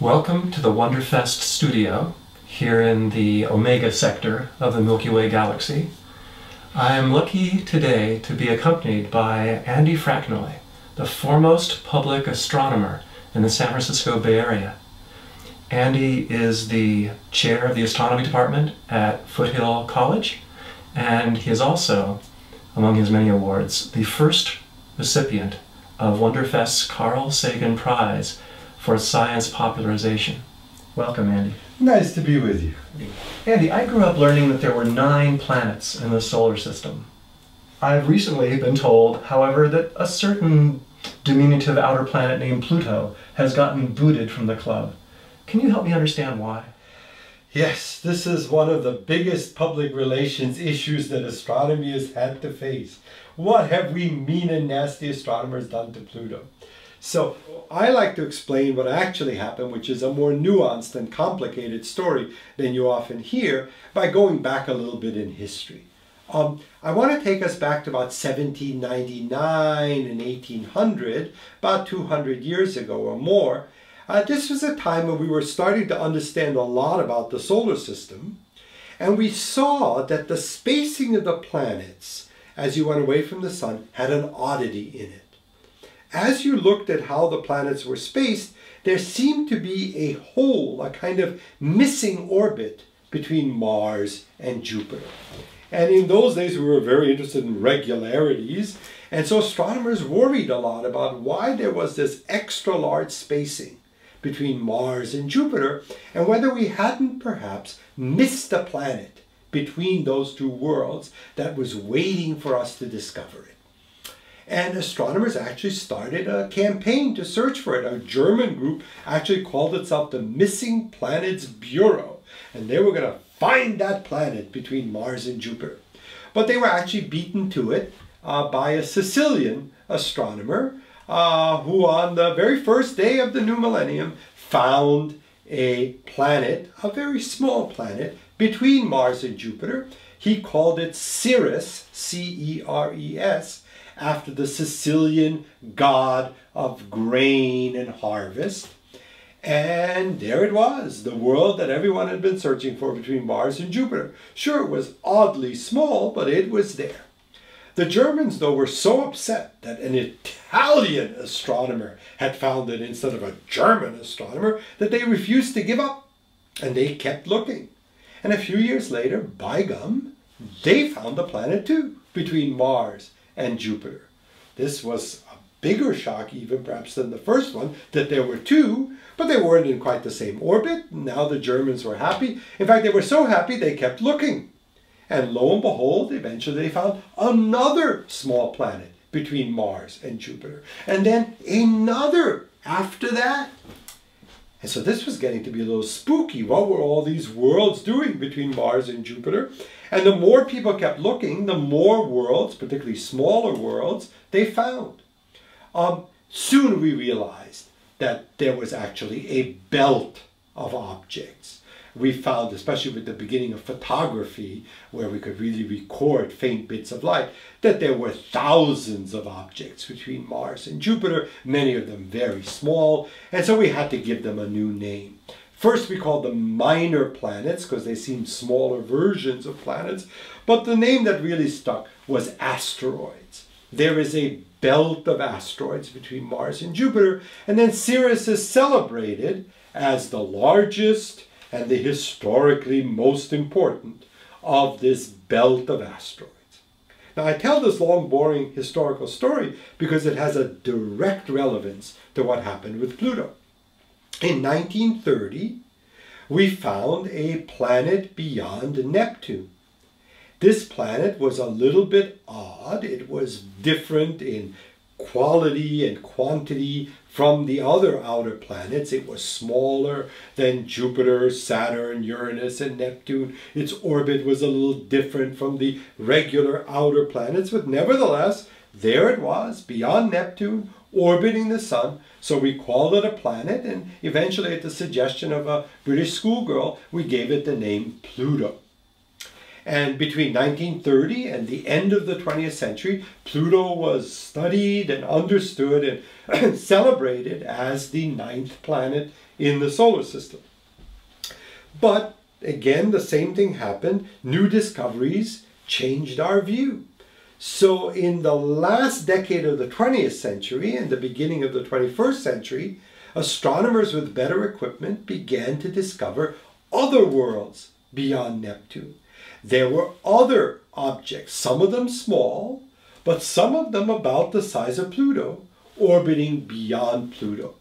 Welcome to the Wonderfest studio here in the Omega sector of the Milky Way galaxy. I am lucky today to be accompanied by Andy Fraknoi, the foremost public astronomer in the San Francisco Bay Area. Andy is the chair of the astronomy department at Foothill College, and he is also, among his many awards, the first recipient of Wonderfest's Carl Sagan Prize for Science Popularization. Welcome, Andy. Nice to be with you. Andy, I grew up learning that there were nine planets in the solar system. I've recently been told, however, that a certain diminutive outer planet named Pluto has gotten booted from the club. Can you help me understand why? Yes, this is one of the biggest public relations issues that astronomy has had to face. What have we mean and nasty astronomers done to Pluto? So I like to explain what actually happened, which is a more nuanced and complicated story than you often hear, by going back a little bit in history. Um, I want to take us back to about 1799 and 1800, about 200 years ago or more, uh, this was a time when we were starting to understand a lot about the solar system, and we saw that the spacing of the planets as you went away from the sun had an oddity in it. As you looked at how the planets were spaced, there seemed to be a hole, a kind of missing orbit between Mars and Jupiter. And in those days, we were very interested in regularities, and so astronomers worried a lot about why there was this extra large spacing between Mars and Jupiter, and whether we hadn't perhaps missed a planet between those two worlds that was waiting for us to discover it. And astronomers actually started a campaign to search for it. A German group actually called itself the Missing Planets Bureau, and they were going to find that planet between Mars and Jupiter. But they were actually beaten to it uh, by a Sicilian astronomer uh, who on the very first day of the new millennium found a planet, a very small planet, between Mars and Jupiter. He called it Ceres, C-E-R-E-S, after the Sicilian god of grain and harvest. And there it was, the world that everyone had been searching for between Mars and Jupiter. Sure, it was oddly small, but it was there. The Germans, though, were so upset that an Italian astronomer had found it instead of a German astronomer that they refused to give up. And they kept looking. And a few years later, by gum, they found the planet too, between Mars and Jupiter. This was a bigger shock even perhaps than the first one, that there were two, but they weren't in quite the same orbit. Now the Germans were happy. In fact, they were so happy they kept looking. And lo and behold, eventually they found another small planet between Mars and Jupiter. And then another after that. And so this was getting to be a little spooky. What were all these worlds doing between Mars and Jupiter? And the more people kept looking, the more worlds, particularly smaller worlds, they found. Um, soon we realized that there was actually a belt of objects we found, especially with the beginning of photography, where we could really record faint bits of light, that there were thousands of objects between Mars and Jupiter, many of them very small, and so we had to give them a new name. First, we called them minor planets because they seemed smaller versions of planets, but the name that really stuck was asteroids. There is a belt of asteroids between Mars and Jupiter, and then Ceres is celebrated as the largest and the historically most important of this belt of asteroids. Now, I tell this long, boring historical story because it has a direct relevance to what happened with Pluto. In 1930, we found a planet beyond Neptune. This planet was a little bit odd. It was different in quality and quantity from the other outer planets. It was smaller than Jupiter, Saturn, Uranus, and Neptune. Its orbit was a little different from the regular outer planets, but nevertheless, there it was, beyond Neptune, orbiting the sun. So we called it a planet, and eventually, at the suggestion of a British schoolgirl, we gave it the name Pluto. And between 1930 and the end of the 20th century, Pluto was studied and understood and celebrated as the ninth planet in the solar system. But again, the same thing happened. New discoveries changed our view. So, in the last decade of the 20th century and the beginning of the 21st century, astronomers with better equipment began to discover other worlds beyond Neptune. There were other objects, some of them small, but some of them about the size of Pluto, orbiting beyond Pluto.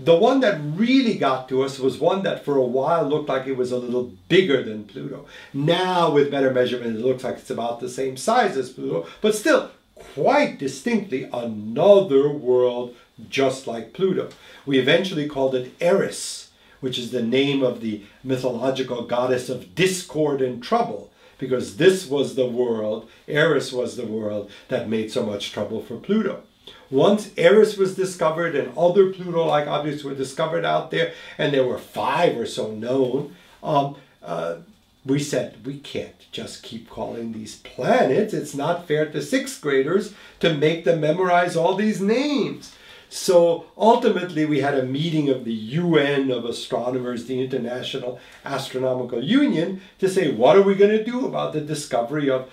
The one that really got to us was one that for a while looked like it was a little bigger than Pluto. Now, with better measurement, it looks like it's about the same size as Pluto, but still quite distinctly another world just like Pluto. We eventually called it Eris, which is the name of the mythological goddess of discord and trouble, because this was the world, Eris was the world that made so much trouble for Pluto. Once Eris was discovered and other Pluto-like objects were discovered out there, and there were five or so known, um, uh, we said we can't just keep calling these planets. It's not fair to sixth graders to make them memorize all these names. So ultimately, we had a meeting of the UN of astronomers, the International Astronomical Union, to say, what are we going to do about the discovery of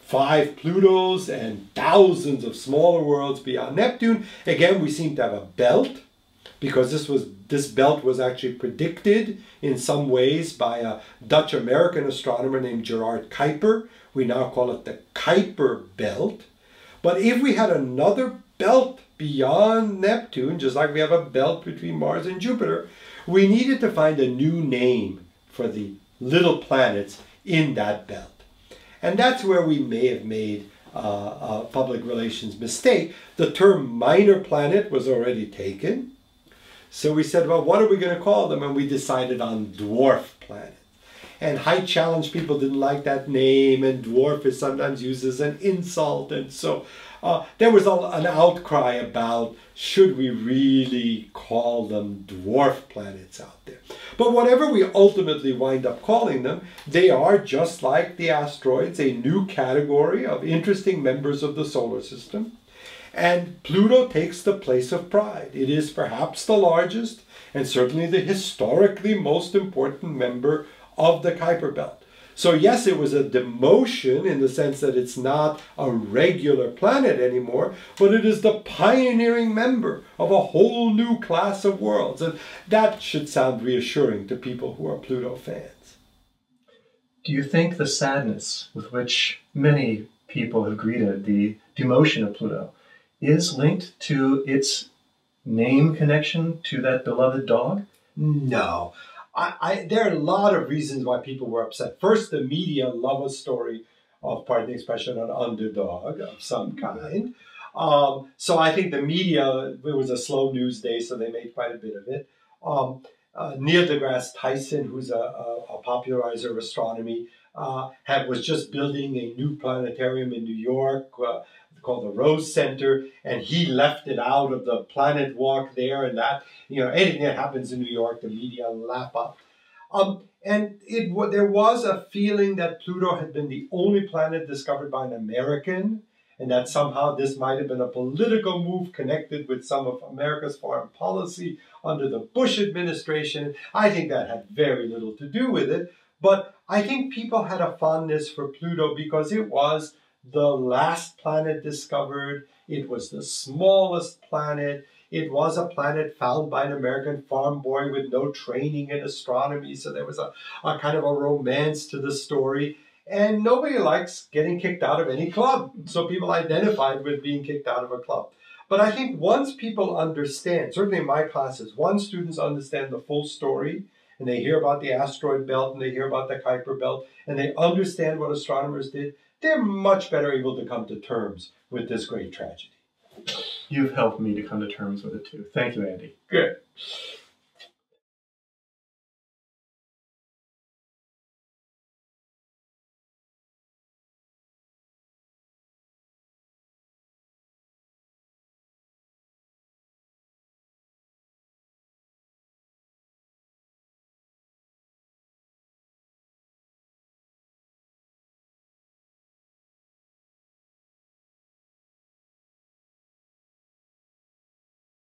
five Plutos and thousands of smaller worlds beyond Neptune? Again, we seem to have a belt because this was this belt was actually predicted in some ways by a Dutch American astronomer named Gerard Kuiper. We now call it the Kuiper belt. But if we had another belt beyond Neptune, just like we have a belt between Mars and Jupiter, we needed to find a new name for the little planets in that belt. And that's where we may have made uh, a public relations mistake. The term minor planet was already taken. So we said, well, what are we going to call them? And we decided on dwarf planet. And high challenge people didn't like that name, and dwarf is sometimes used as an insult. And so uh, there was an outcry about should we really call them dwarf planets out there. But whatever we ultimately wind up calling them, they are just like the asteroids, a new category of interesting members of the solar system. And Pluto takes the place of Pride. It is perhaps the largest and certainly the historically most important member of the Kuiper Belt. So yes, it was a demotion in the sense that it's not a regular planet anymore, but it is the pioneering member of a whole new class of worlds. And that should sound reassuring to people who are Pluto fans. Do you think the sadness with which many people have greeted the demotion of Pluto is linked to its name connection to that beloved dog? No. I, I, there are a lot of reasons why people were upset. First, the media love a story of, pardon the expression, an underdog of some kind. Um, so I think the media, it was a slow news day, so they made quite a bit of it. Um, uh, Neil deGrasse Tyson, who's a, a, a popularizer of astronomy, uh, had, was just building a new planetarium in New York. Uh, called the Rose Center, and he left it out of the Planet Walk there, and that you know anything that happens in New York, the media lap up. Um, and it there was a feeling that Pluto had been the only planet discovered by an American, and that somehow this might have been a political move connected with some of America's foreign policy under the Bush administration. I think that had very little to do with it, but I think people had a fondness for Pluto because it was the last planet discovered. It was the smallest planet. It was a planet found by an American farm boy with no training in astronomy. So there was a, a kind of a romance to the story. And nobody likes getting kicked out of any club. So people identified with being kicked out of a club. But I think once people understand, certainly in my classes, once students understand the full story, and they hear about the asteroid belt and they hear about the Kuiper belt, and they understand what astronomers did, they're much better able to come to terms with this great tragedy. You've helped me to come to terms with it too. Thank you, Andy. Good.